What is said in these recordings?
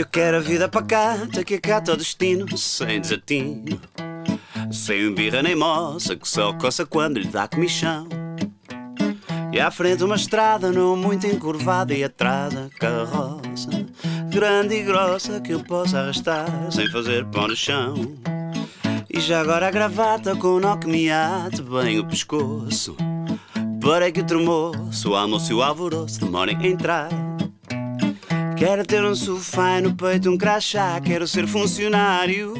Eu quero a vida pacata que acata o destino sem desatino. Sem birra nem moça que só coça quando lhe dá comichão. E à frente uma estrada não muito encurvada e atrás a carroça grande e grossa que eu possa arrastar sem fazer pão no chão. E já agora a gravata com o nó que me ate bem o pescoço. Para que o tremoço, o almoço e o alvoroço demorem a entrar. Quero ter um sofá e no peito um crachá, quero ser funcionário.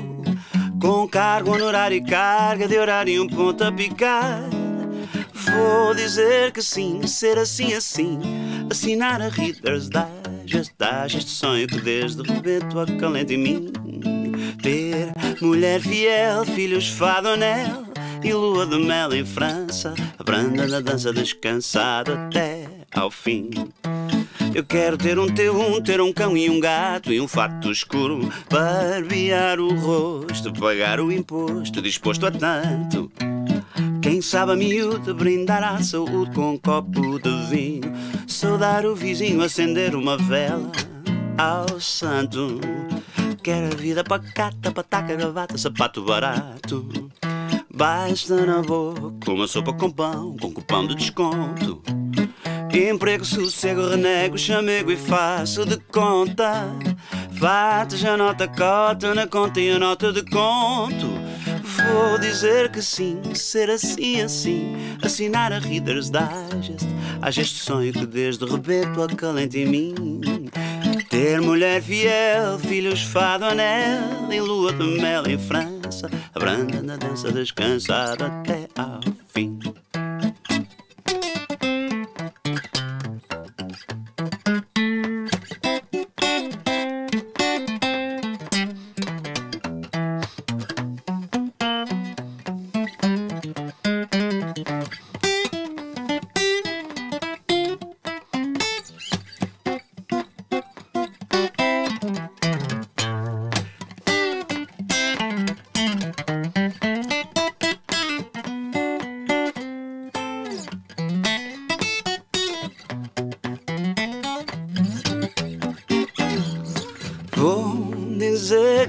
Com cargo, honorário e carga de horário e um ponto a picar. Vou dizer que sim, ser assim assim, assinar a Reader's Digest, Digest sonho que desde rebento acalenta em mim. Ter mulher fiel, filhos fado anel e lua de mel em França, a branda na dança descansada até ao fim. Eu quero ter um T1, ter um cão e um gato e um fato escuro, barbear o rosto, pagar o imposto, disposto a tanto. Quem sabe a miúde brindar à saúde com um copo de vinho, saudar o vizinho, acender uma vela ao santo. Quero a vida pacata, pataca, gravata, sapato barato. Basta na boca uma sopa com pão, com cupão de desconto. Emprego, sossego, renego, chamego e faço de conta. Fatos, a nota cota na conta e nota de conto. Vou dizer que sim, ser assim, assim. Assinar a Reader's Digest. Há este sonho que desde rebento acalenta em mim. Ter mulher fiel, filhos fado anel e lua de mel em França. A branda dança descansada até ao fim.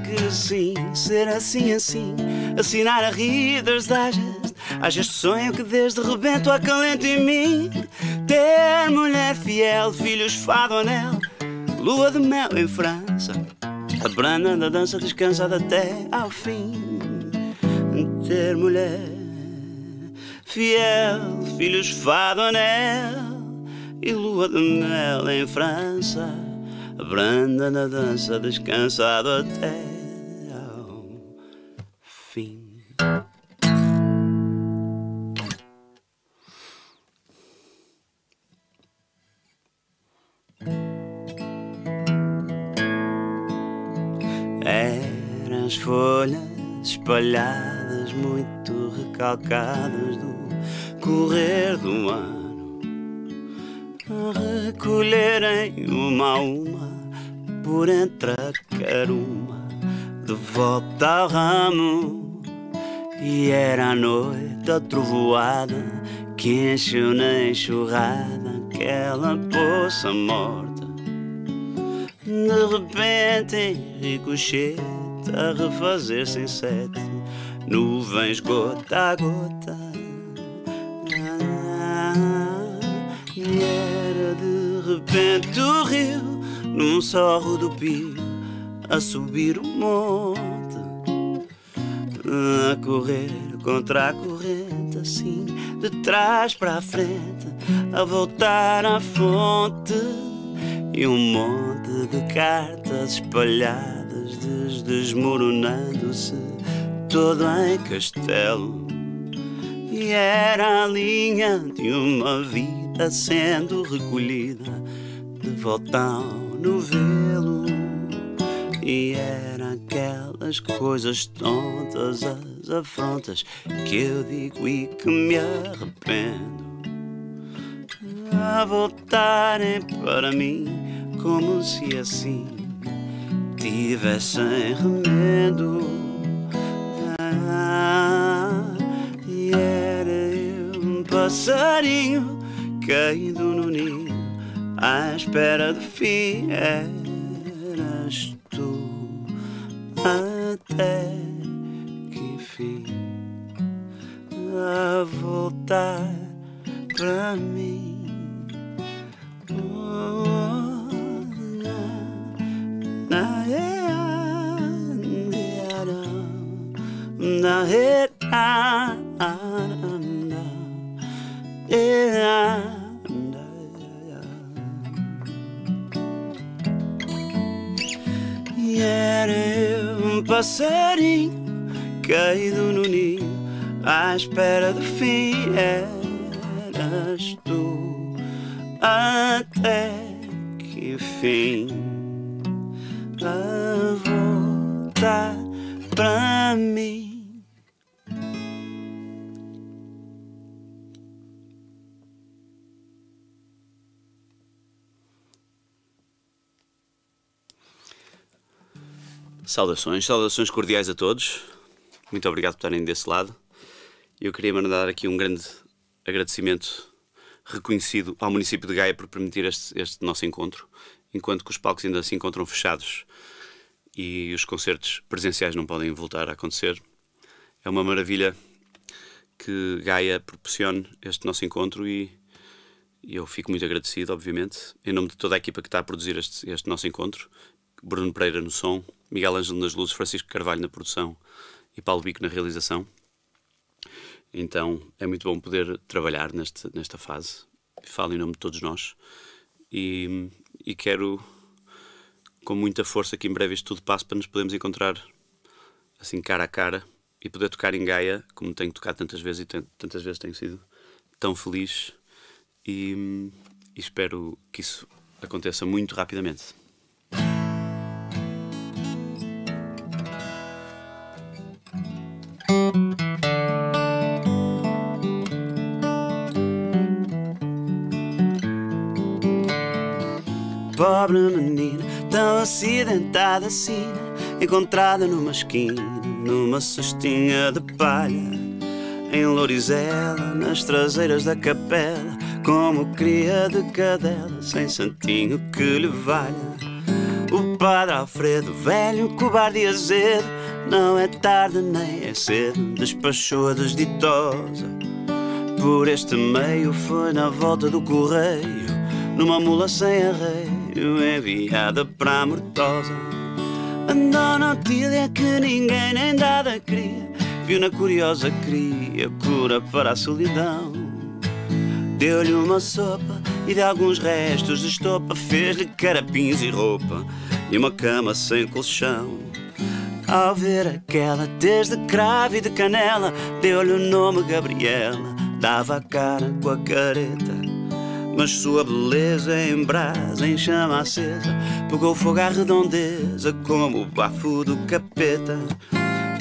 Que sim, ser assim, assim. Assinar a Reader's Digest. Há este sonho que desde rebento acalenta em mim. Ter mulher fiel, filhos fado anel. Lua de mel em França. A branda da dança descansada até ao fim. Ter mulher fiel, filhos fado anel. E lua de mel em França. A branda na dança descansado até folhas espalhadas, muito recalcadas do correr do ano, a recolherem uma a uma por entre a caruma, de volta ao ramo. E era a noite a trovoada que encheu na enxurrada aquela poça morta. De repente, ricochete, a refazer-se em sete nuvens gota a gota. E era de repente o rio num sorro do pio a subir o monte, a correr contra a corrente, assim de trás para a frente, a voltar à fonte e um monte de cartas espalhadas, des- desmoronando-se todo em castelo. E era a linha de uma vida sendo recolhida de volta ao novelo. E era aquelas coisas tontas, as afrontas que eu digo e que me arrependo a voltarem para mim como se assim tivessem remendo. Ah, e era eu um passarinho caído no ninho à espera de fim. Eras até que enfim a voltar pra mim. Oh, na, na, na, yeah, na, na, yeah. E era um passarinho caído no ninho à espera do fim. Eras Saudações, saudações cordiais a todos. Muito obrigado por estarem desse lado. Eu queria mandar aqui um grande agradecimento reconhecido ao município de Gaia por permitir este, este nosso encontro, enquanto que os palcos ainda se encontram fechados e os concertos presenciais não podem voltar a acontecer. É uma maravilha que Gaia proporcione este nosso encontro e, e eu fico muito agradecido, obviamente, em nome de toda a equipa que está a produzir este, este nosso encontro. Bruno Pereira no som, Miguel Ângelo nas luzes, Francisco Carvalho na produção e Paulo Bico na realização. Então é muito bom poder trabalhar neste, nesta fase. Falo em nome de todos nós e, e quero, com muita força, que em breve isto tudo passe para nos podermos encontrar assim cara a cara e poder tocar em Gaia, como tenho tocado tantas vezes e tantas vezes tenho sido tão feliz. E, e espero que isso aconteça muito rapidamente. Pobre menina, tão acidentada assim, encontrada numa esquina, numa cestinha de palha, em Lorizela, nas traseiras da capela, como cria de cadela, sem santinho que lhe valha. O padre Alfredo, velho, cobarde e azedo, não é tarde nem é cedo, despachou a desditosa. Por este meio foi na volta do correio, numa mula sem arreio enviada para a mortosa. A dona que ninguém nem dada queria, viu na curiosa cria cura para a solidão. Deu-lhe uma sopa e de alguns restos de estopa fez-lhe carapins e roupa e uma cama sem colchão. Ao ver aquela desde cravo e de canela, deu-lhe o nome Gabriela, dava a cara com a careta mas sua beleza em brasa, em chama acesa, pegou fogo à redondeza como o bafo do capeta.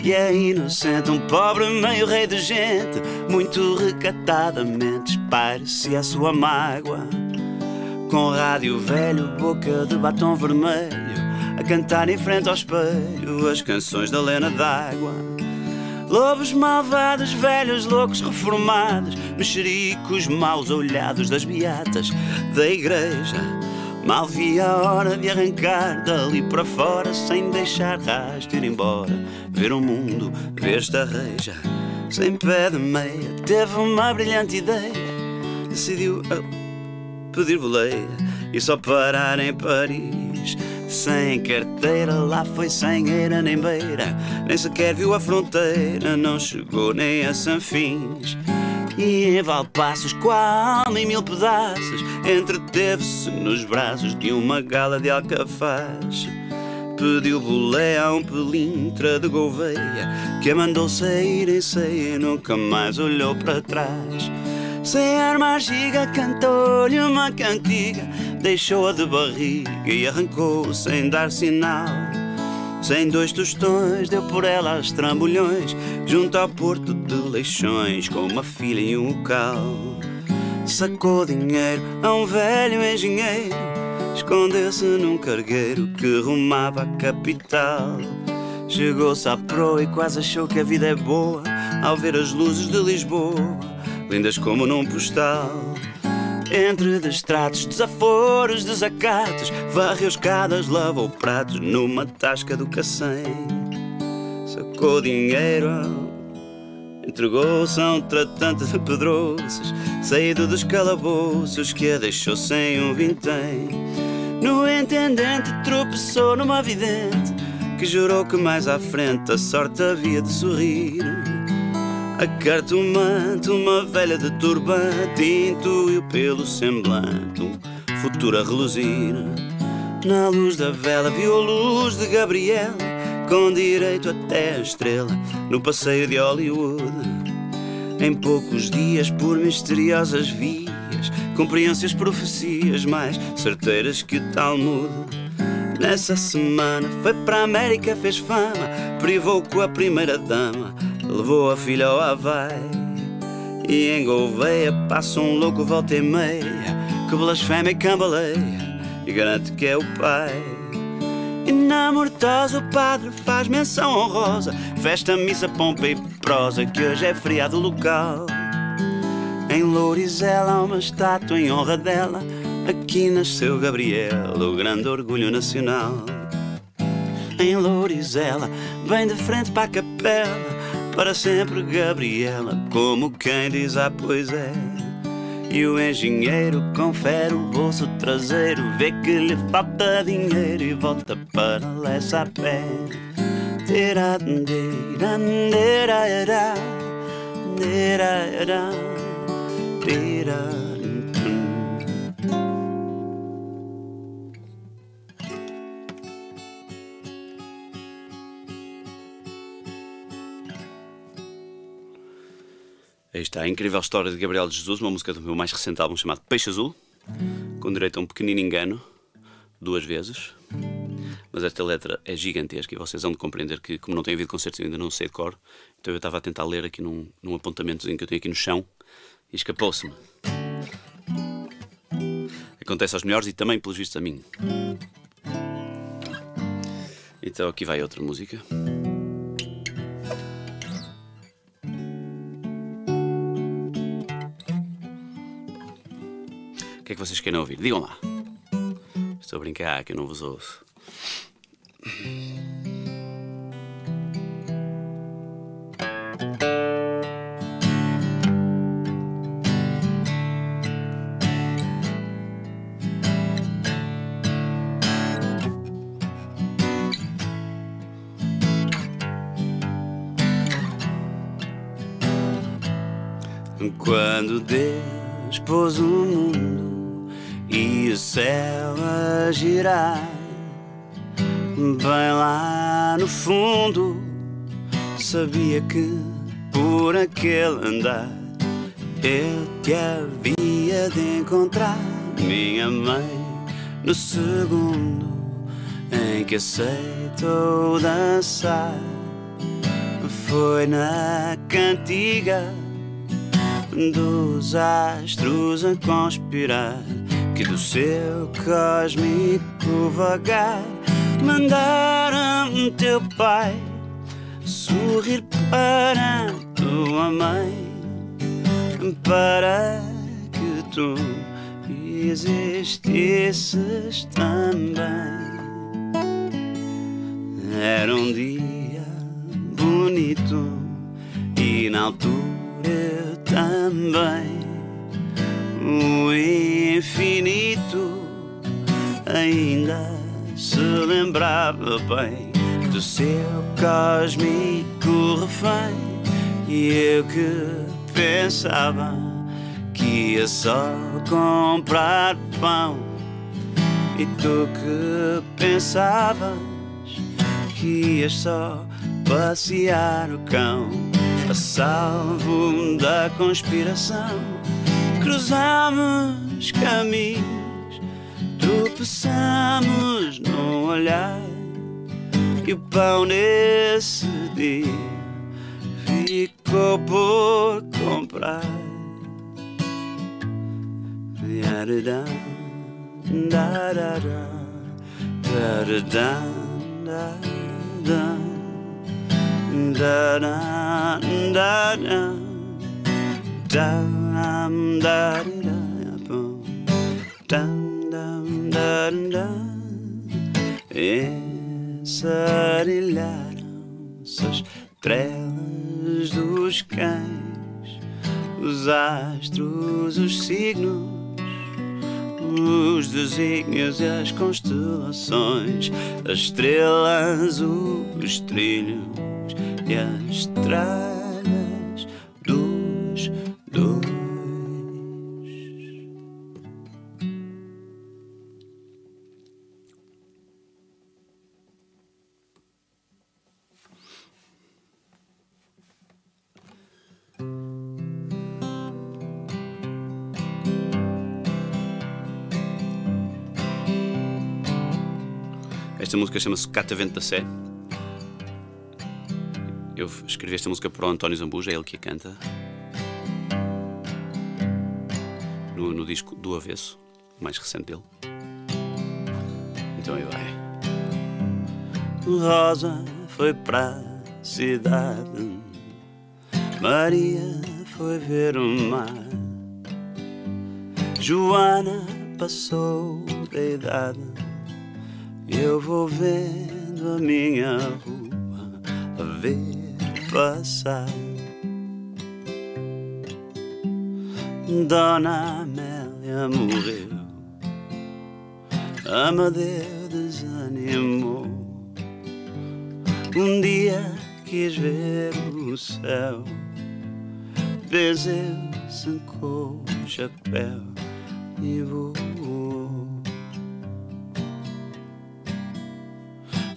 E é inocente, um pobre meio rei de gente, muito recatadamente espalha-se a sua mágoa. Com rádio velho, boca de batom vermelho, a cantar em frente ao espelho as canções da Lena d'Água. Lobos malvados, velhos loucos reformados, mexericos maus olhados das beatas da igreja. Mal vi a hora de arrancar dali para fora, sem deixar rastro ir embora. Ver o mundo, ver esta reja, sem pé de meia. Teve uma brilhante ideia, decidiu pedir boleia e só parar em Paris sem carteira, lá foi sem eira nem beira, nem sequer viu a fronteira, não chegou nem a Sanfins. E em Valpassos, qual em mil pedaços, entreteve-se nos braços de uma gala de alcafaz. Pediu bolé a um pelintra de Gouveia, que a mandou sair em ceia e nunca mais olhou para trás. Sem arma giga, cantou-lhe uma cantiga Deixou-a de barriga e arrancou sem dar sinal. Sem dois tostões, deu por ela aos trambolhões, junto ao porto de Leixões, com uma filha e um cal. Sacou dinheiro a um velho engenheiro, escondeu-se num cargueiro que rumava à capital. Chegou-se à proa e quase achou que a vida é boa, ao ver as luzes de Lisboa, lindas como num postal. Entre destratos, desaforos, desacatos Varreu escadas, lavou pratos Numa tasca do cacém sacou dinheiro. Entregou-se a um tratante de pedroças, saído dos calabouços que a deixou sem um vintém. No intendente tropeçou numa vidente que jurou que mais à frente a sorte havia de sorrir. A cartomante, uma velha de turbante, intuiu pelo semblante futuro a reluzir. Na luz da vela viu a luz de Gabriel, com direito até a estrela, no passeio de Hollywood. Em poucos dias, por misteriosas vias, cumpriam-se as profecias mais certeiras que o Talmud. Nessa semana foi para a América, fez fama, privou com a primeira dama, levou a filha ao Havaí. E em Gouveia passa um louco volta e meia, que blasfémia e cambaleia, e garante que é o pai. E na mortosa o padre faz menção honrosa, festa, missa, pompa e prosa, que hoje é feriado local. Em Lourizela há uma estátua em honra dela, Aqui nasceu Gabriel, o grande orgulho nacional. Em Lourizela, bem de frente para a capela, para sempre Gabriela, como quem diz ah, pois é. E o engenheiro confere o bolso traseiro, vê que lhe falta dinheiro e volta para Lessa a pé. Aí está a incrível história de Gabriel de Jesus, uma música do meu mais recente álbum chamado Peixe Azul, com direito a um pequenino engano, duas vezes. Mas esta letra é gigantesca e vocês vão de compreender que, como não tenho havido concertos, eu ainda não sei de cor, então eu estava a tentar ler aqui num, num apontamentozinho que eu tenho aqui no chão e escapou-se-me. Acontece aos melhores e também, pelos vistos, a mim. Então aqui vai outra música. Que vocês querem ouvir? Digam lá. Estou a brincar, que eu não vos ouço. Sabia que por aquele andar eu te havia de encontrar, minha mãe, no segundo em que aceitou dançar. Foi na cantiga dos astros a conspirar que do seu cósmico vagar mandaram teu pai sorrir para tua mãe para que tu existisses também. Era um dia bonito e na altura também o infinito ainda se lembrava bem do seu cósmico refém. E eu que pensava que ia só comprar pão. E tu que pensavas que ias só passear o cão. A salvo da conspiração cruzamos caminhos, tropeçamos no olhar e o pão nesse dia ficou por comprar. Da passarilharam as trelas dos cães, os astros, os signos os desígnios e as constelações, as estrelas, os trilhos e as estrada. Esta música chama-se Catavento da Sé. Eu escrevi esta música para o António Zambuja, é ele que a canta. No, no disco do Avesso, mais recente dele. Então aí vai. Rosa foi para a cidade, Maria foi ver o mar, Joana passou da idade. Eu vou vendo a minha rua a ver passar. Dona Amélia morreu, Amadeu desanimou. Um dia quis ver o céu, Bezeu-se com o chapéu e voou.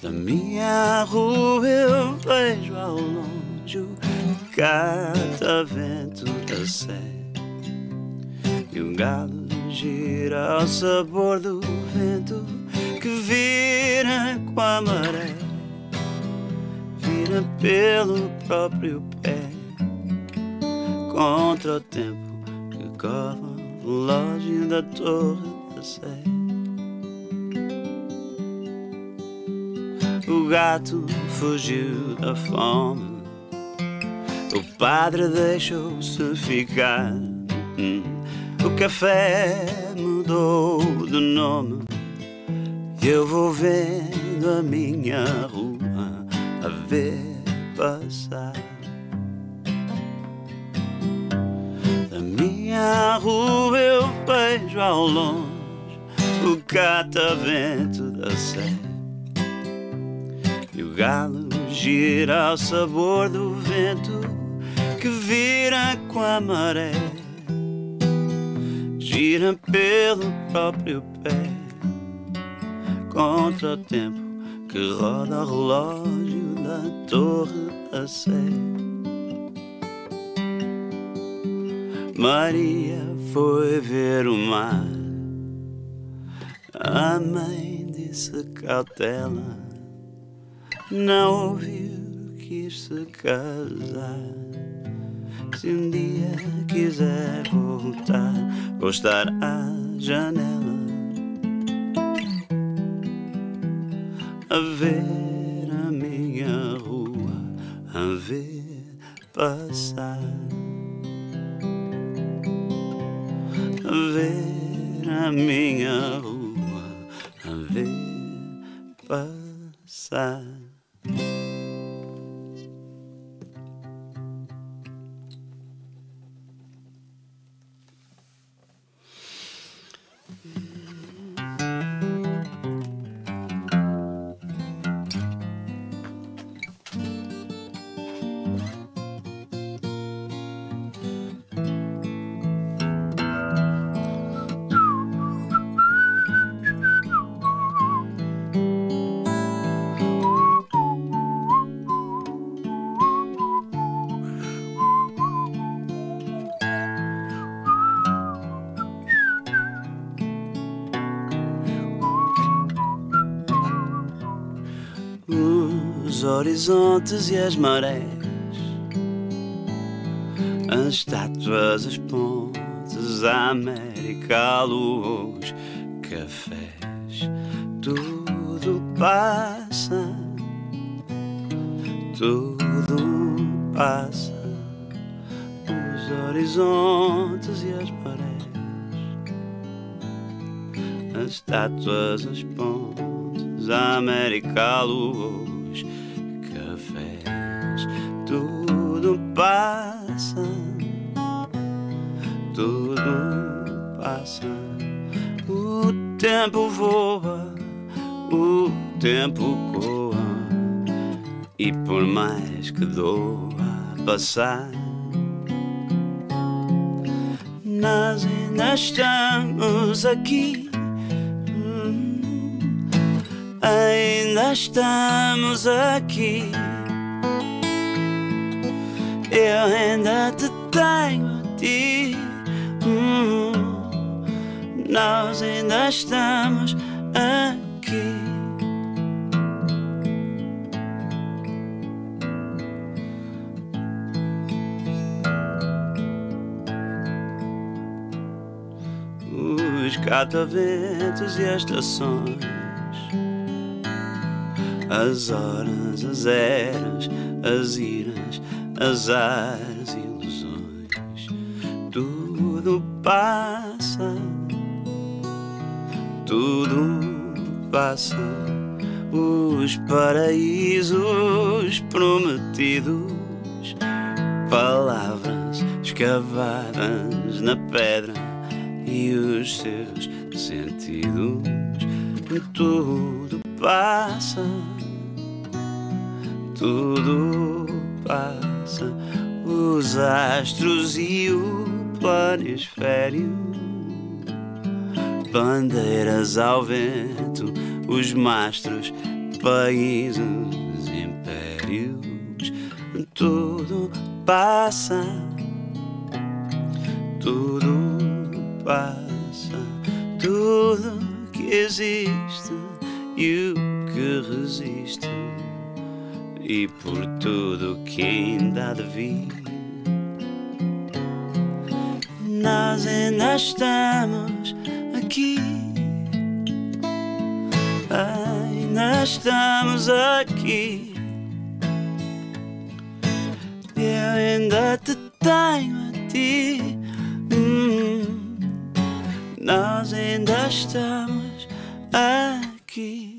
Da minha rua eu vejo ao longe o catavento da sé. E o galo gira ao sabor do vento Que vira com a maré Vira pelo próprio pé. Contra o tempo que corre relógio da torre da sé O gato fugiu da fome. O padre deixou-se ficar. O café mudou de nome. E eu vou vendo a minha rua a ver passar. Da minha rua eu vejo ao longe o catavento da serra. Galo gira ao sabor do vento que vira com a maré, gira pelo próprio pé, contra o tempo que roda o relógio da torre da sé. Maria foi ver o mar, a mãe disse cautela não ouviu, quis se casar. Se um dia quiser voltar, vou estar à janela a ver a minha rua, a ver passar, a ver a minha rua, a ver passar. Horizontes e as marés, as estátuas, as pontes, a América, a luz, cafés, tudo passa, tudo passa, os horizontes e as marés, as estátuas, as pontes, a América, a luz, passar, nós ainda estamos aqui. Hum, ainda estamos aqui. Eu ainda te tenho a ti. Hum, nós ainda estamos aqui. Cataventos e as estações, as horas, as eras, as iras, as áreas, ilusões, tudo passa tudo passa. Os paraísos prometidos, palavras escavadas na pedra e os seus sentidos. Tudo passa, tudo passa. Os astros e o planisfério bandeiras ao vento, os mastros, países, impérios, tudo passa, tudo passa, tudo que existe e o que resiste, e por tudo que ainda há de vir. Nós ainda estamos aqui. Ainda estamos aqui. Eu ainda te tenho a ti. Hum, nós ainda estamos aqui.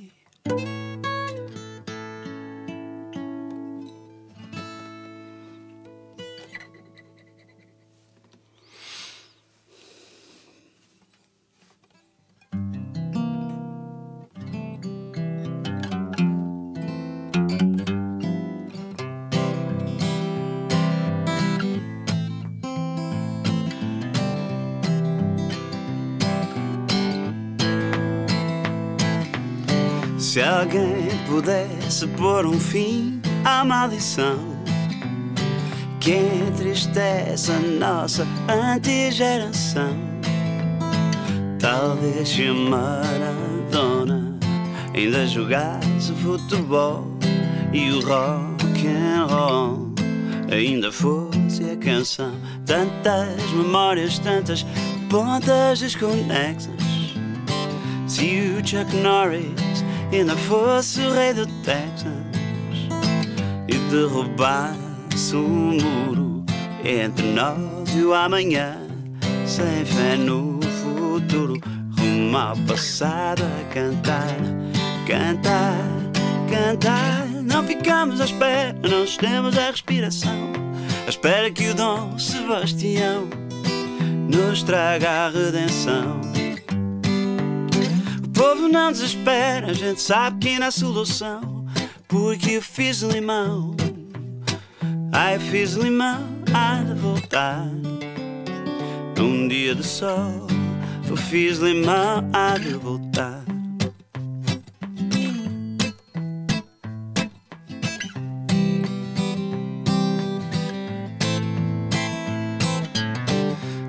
Se alguém pudesse pôr um fim à maldição que entristece a nossa antigeração, talvez se Maradona ainda jogasse futebol e o rock and roll ainda fosse a canção. Tantas memórias, tantas pontas desconexas. Se o Chuck Norris ainda fosse o rei do Texas e derrubasse um muro entre nós e o amanhã, sem fé no futuro, rumo ao passado a cantar, cantar, cantar. Não ficamos à espera, não estemos a respiração, à espera que o Dom Sebastião nos traga a redenção. Povo não desespera, a gente sabe que há solução. Porque eu fiz limão, ai, fiz limão, há de voltar. Num dia de sol, eu fiz limão, há de voltar.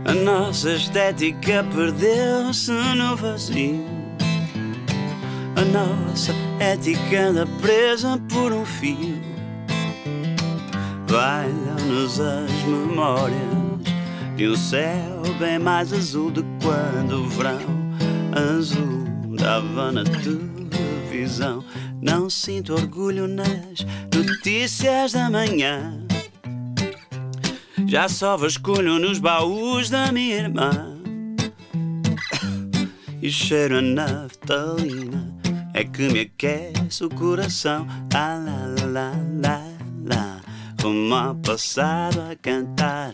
A nossa estética perdeu-se no vazio. A nossa ética anda presa por um fio. Bailam-nos as memórias de um céu bem mais azul de quando o verão azul dava na televisão. Não sinto orgulho nas notícias da manhã. Já só vasculho nos baús da minha irmã. E cheiro a naftalina é que me aquece o coração. Lá, lá, lá, lá, lá. Rumo passado a cantar.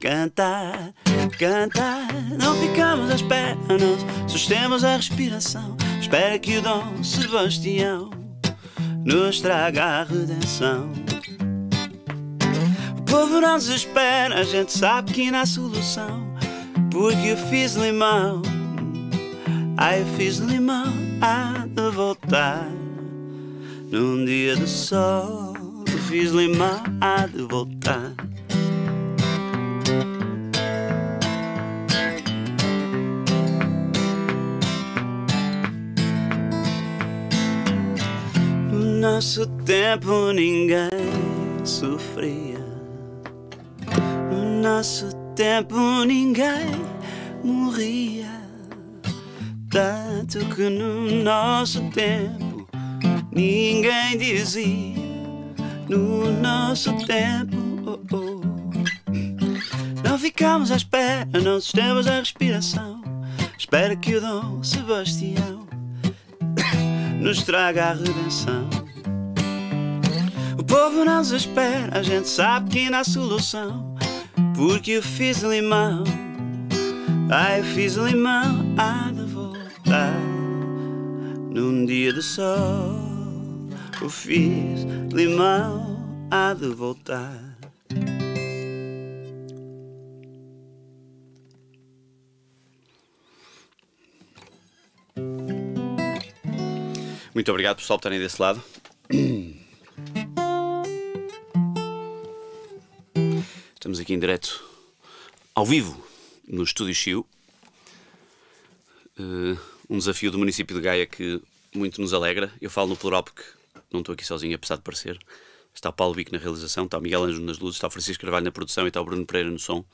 cantar, cantar. Não ficamos à espera, nós sustemos a respiração. Espera que o Dom Sebastião nos traga a redenção. O povo não desespera, a gente sabe que há solução. Porque eu fiz limão, ai eu fiz limão, há de voltar. Num dia de sol, fiz há de voltar. No nosso tempo ninguém sofria. No nosso tempo ninguém morria. Tanto que no nosso tempo ninguém dizia. No nosso tempo, oh, oh. não ficamos à espera, não sustemos a respiração. Espera que o Dom Sebastião nos traga a redenção. O povo não nos espera, a gente sabe que não há solução. Porque eu fiz limão, ai eu fiz limão, de Num dia de sol, eu fiz limão, há de voltar. Muito obrigado pessoal por estarem desse lado. Estamos aqui em direto, ao vivo, no Estúdio Chiu. Uh, um desafio do município de Gaia que muito nos alegra. Eu falo no plural porque não estou aqui sozinho, apesar de parecer. Está o Paulo Bico na realização, está o Miguel Anjo nas luzes, está o Francisco Carvalho na produção e está o Bruno Pereira no som.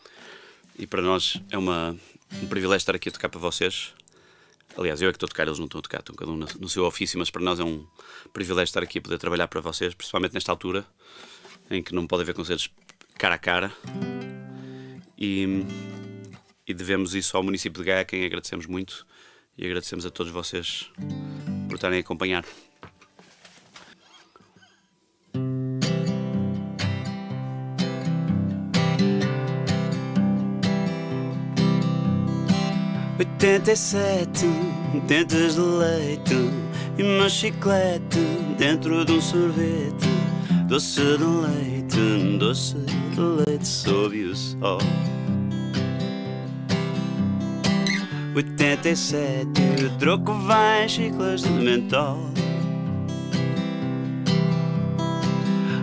E para nós é uma, um privilégio estar aqui a tocar para vocês. Aliás, eu é que estou a tocar, eles não estão a tocar, estão cada um no seu ofício, mas para nós é um privilégio estar aqui a poder trabalhar para vocês, principalmente nesta altura em que não pode haver concertos cara a cara. E, e devemos isso ao município de Gaia, a quem agradecemos muito e agradecemos a todos vocês por estarem a acompanhar. Oitenta e sete dentes de leite e uma chiclete dentro de um sorvete. Doce de leite, doce de leite sob o sol. Oitenta e sete, o troco vai em chiclas de mentol.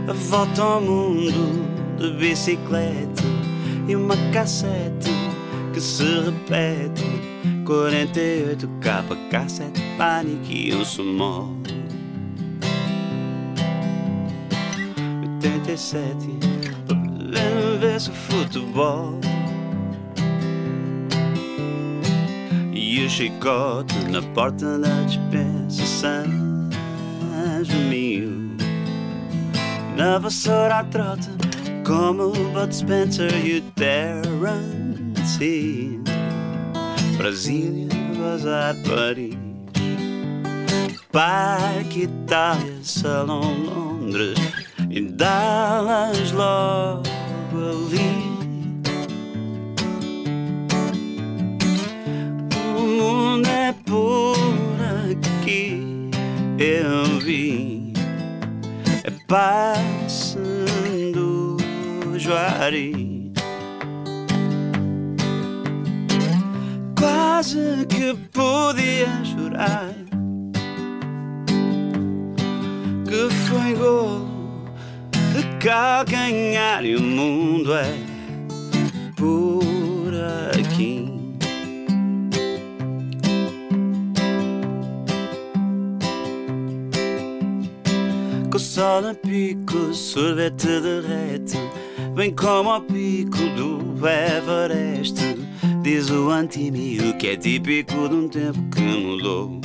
A volta ao mundo de bicicleta e uma cassete que se repete. 48 capa, cassete, pânico e um sumol. 87 Vendo ver-se o futebol Chicote na porta da dispensa Sanjo mil. Na vassoura à trota Como o Bud Spencer e o Terence Brasília, Bazar, Paris. Parque, Itália, Salão, Londres. E Dallas logo ali. Por aqui, eu vi, é passando Juari. Quase que podia jurar que foi golo de calcanhar e o mundo é sol a pico, sorvete derrete, bem como ao pico do Everest. Diz o antimio que é típico de um tempo que mudou.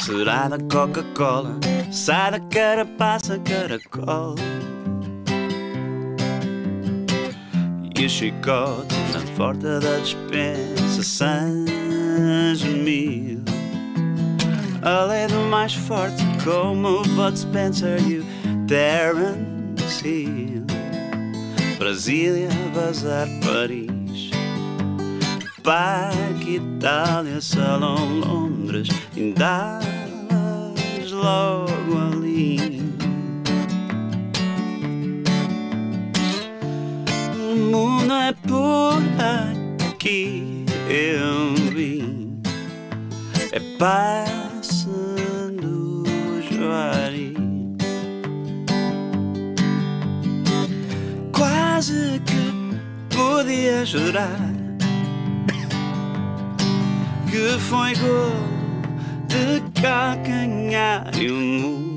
Será da Coca-Cola, sai da carapaça caracol. E o chicote na porta da dispensa Sanjo mil. A do mais forte, como Bud Spencer e o Terence Hill. Brasília, Bazar, Paris. Parque, Itália, Salão, Londres, indagas logo ali. O mundo é por aqui, eu vim. É passando Quase que podia jurar. Que foi gol de calcanhar e o mundo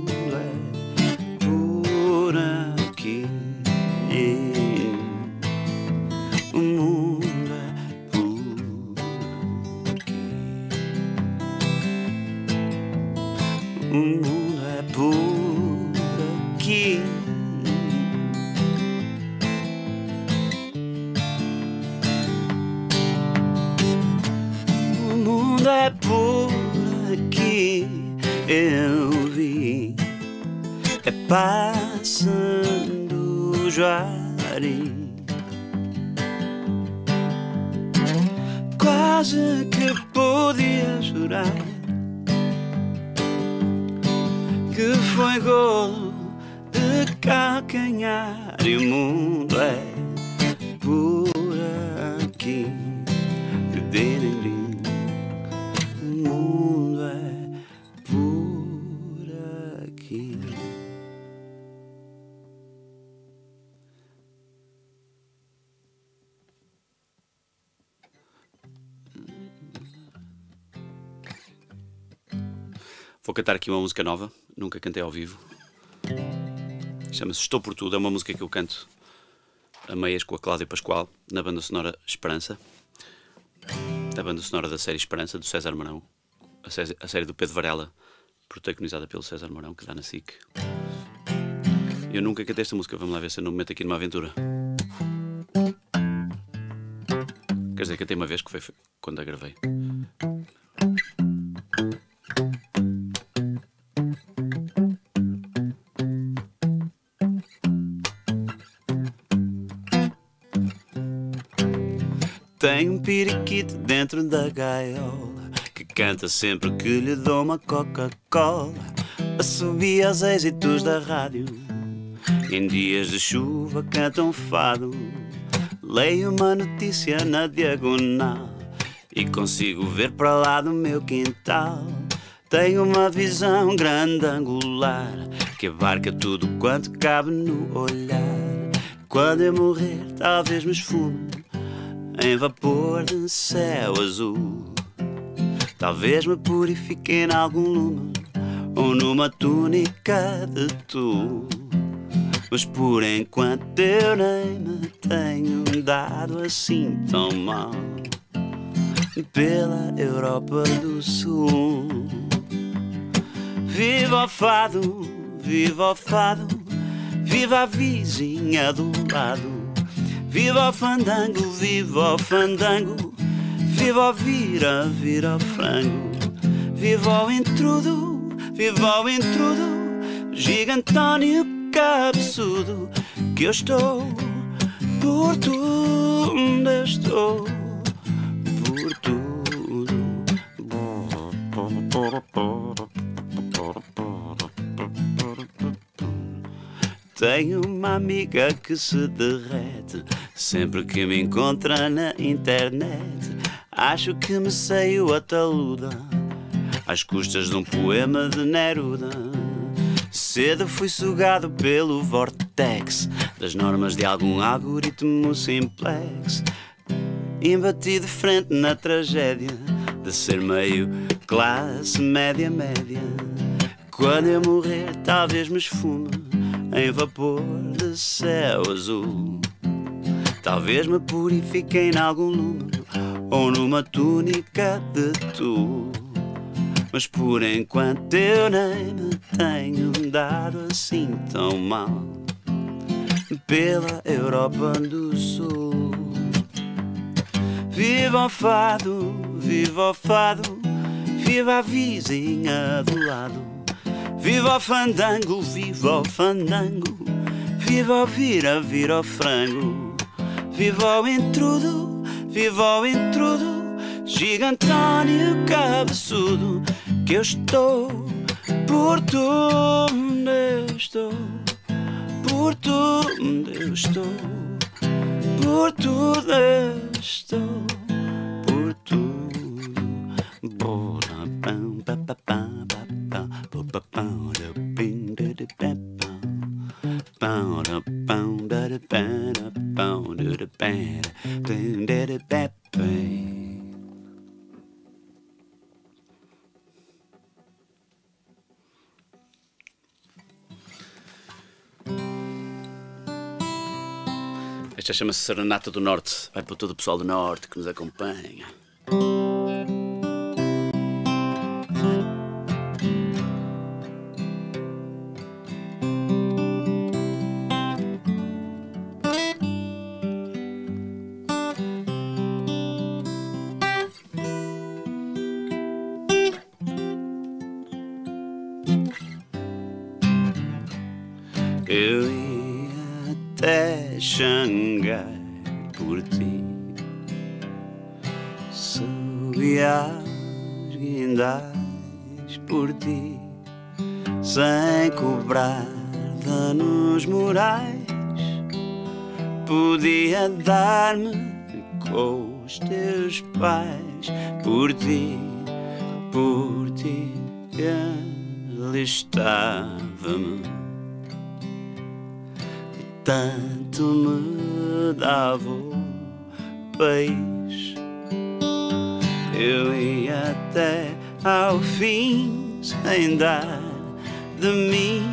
É passando Juari. Quase que podia jurar que foi gol de calcanhar e o mundo é por cantar aqui uma música nova, nunca cantei ao vivo. Chama-se Estou por Tudo, é uma música que eu canto a meias com a Cláudia Pascoal na banda sonora Esperança, a banda sonora da série Esperança, do César Marão, a, sé- a série do Pedro Varela, protagonizada pelo César Marão, que dá na SIC. Eu nunca cantei esta música, vamos lá ver se eu não me meto aqui numa aventura. Quer dizer, cantei uma vez que foi quando a gravei. Tem um periquito dentro da gaiola que canta sempre que lhe dou uma Coca-Cola. Assobia aos êxitos da rádio. Em dias de chuva canta um fado. Leio uma notícia na diagonal e consigo ver para lá do meu quintal. Tenho uma visão grande angular que abarca tudo quanto cabe no olhar. Quando eu morrer, talvez me esfume em vapor de céu azul. Talvez me purifique em algum lume ou numa túnica de tu. Mas por enquanto eu nem me tenho dado assim tão mal pela Europa do Sul. Viva o fado, viva o fado, viva a vizinha do lado. Viva o fandango, viva o fandango, viva o vira, vira o frango. Viva o intrudo, viva o intrudo, gigantónio cabeçudo, que eu estou. Por tudo, eu estou. Por tudo. Tenho uma amiga que se derrete sempre que me encontra na internet. Acho que me saiu a taluda às custas de um poema de Neruda. Cedo fui sugado pelo vortex das normas de algum algoritmo simplex. Embati de frente na tragédia de ser meio classe média média. Quando eu morrer, talvez me esfume em vapor de céu azul. Talvez me purifique em algum lume ou numa túnica de tu. Mas por enquanto eu nem me tenho dado assim tão mal pela Europa do Sul. Viva o fado, viva o fado, viva a vizinha do lado. Viva o fandango, viva o fandango, Viva o vira, vira o frango. Viva o intrudo, viva o intrudo. Gigantônio cabeçudo. Que eu estou por tu, eu estou. Por tu, eu estou. Por tudo Chama-se Serenata do Norte. Vai para todo o pessoal do Norte que nos acompanha. Ele estava-me tanto me dava o país. Eu ia até ao fim sem dar de mim,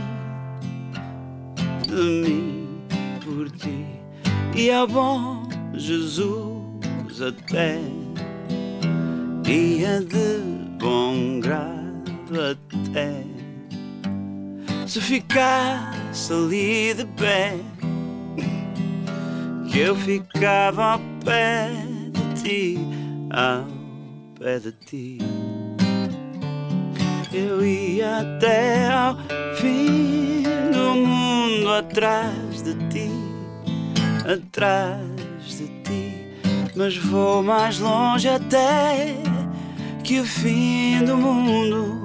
de mim por ti. E ao bom Jesus até ia de bom grado até se ficasse ali de pé, que eu ficava ao pé de ti, ao pé de ti. Eu ia até ao fim do mundo atrás de ti, atrás de ti, mas vou mais longe até que o fim do mundo.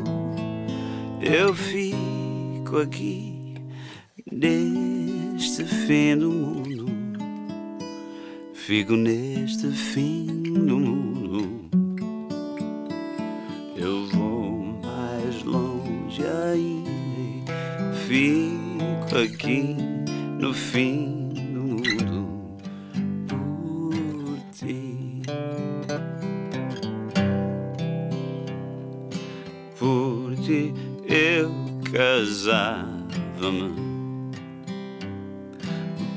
Eu fico aqui neste fim do mundo. Fico neste fim do mundo. Eu vou mais longe ainda. Fico aqui no fim casava-me.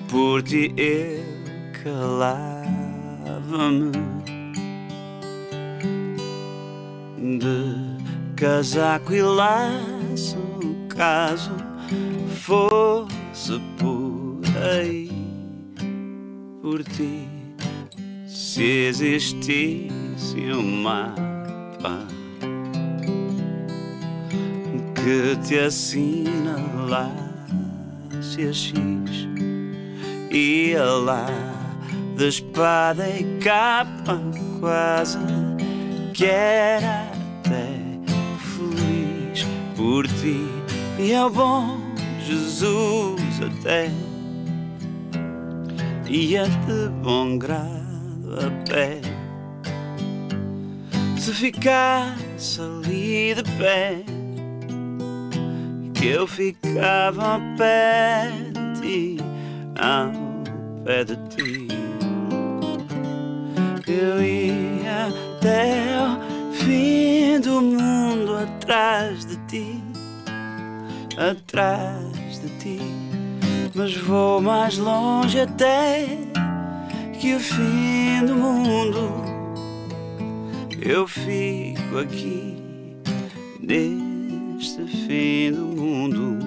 Por ti eu calava-me. De casaco e laço, caso fosse por aí. Por ti, se existisse um mapa que te assinalasse a X ia lá de espada e capa quase que era até feliz por ti. E ao bom Jesus até. Ia de bom grado a pé se ficasse ali de pé que eu ficava ao pé de ti, ao pé de ti. Eu ia até ao fim do mundo atrás de ti, atrás de ti. Mas vou mais longe até que o fim do mundo. Eu fico aqui neste fim do mundo.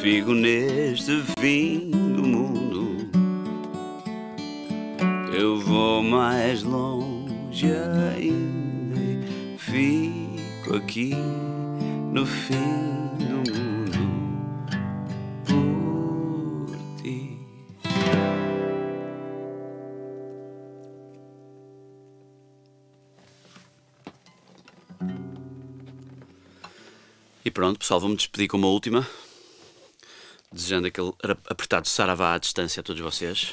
Fico neste fim do mundo. Eu vou mais longe ainda. Fico aqui no fim pronto, pessoal, vou-me despedir com uma última. Desejando aquele apertado saravá à distância a todos vocês.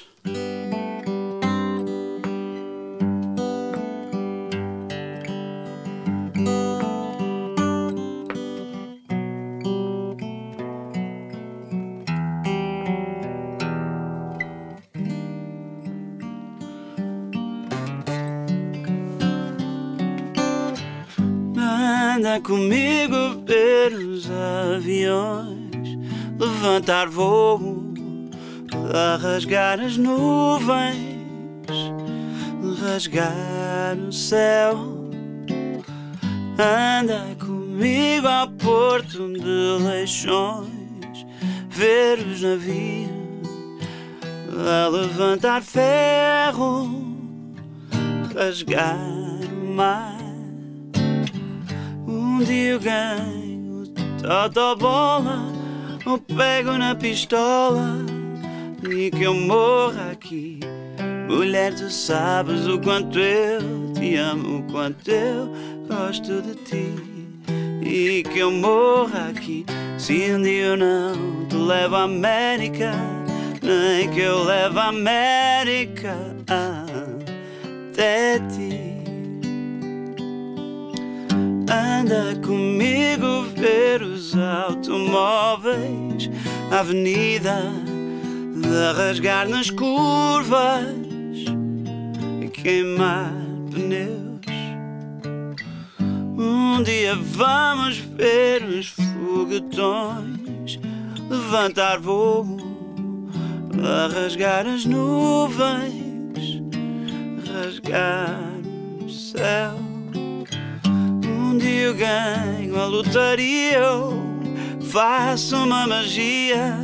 Rasgar as nuvens, rasgar o céu. Anda comigo ao porto de Leixões, ver os navios a levantar ferro, rasgar o mar. Um dia eu ganho bola ou pego na pistola e que eu morra aqui. Mulher, tu sabes o quanto eu te amo, o quanto eu gosto de ti. E que eu morra aqui se um dia eu não te levo à América, nem que eu levo a América até ti. Anda comigo ver os automóveis, avenida a rasgar nas curvas e queimar pneus. Um dia vamos ver os foguetões levantar voo, a rasgar as nuvens, rasgar o céu um dia eu ganho a lotaria, eu faço uma magia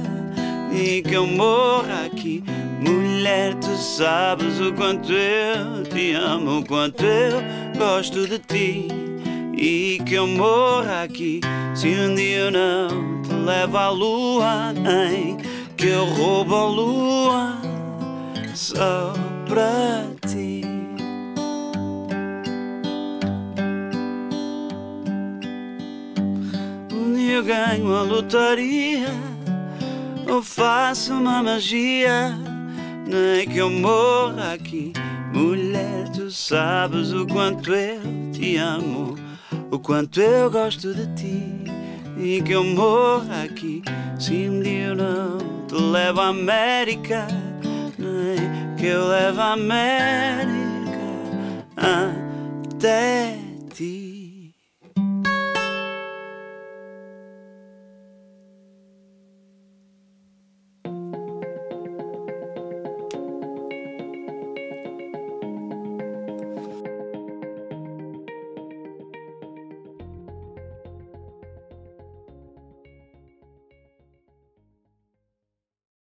e que eu morra aqui. Mulher, tu sabes o quanto eu te amo, o quanto eu gosto de ti. E que eu morra aqui se um dia eu não te levo à lua, nem que eu roubo a lua só para ti. eu ganho a lotaria ou faço uma magia, nem que eu morra aqui. Mulher, tu sabes o quanto eu te amo, o quanto eu gosto de ti. E que eu morra aqui, se um dia eu não te levo à América, nem que eu levo a América até.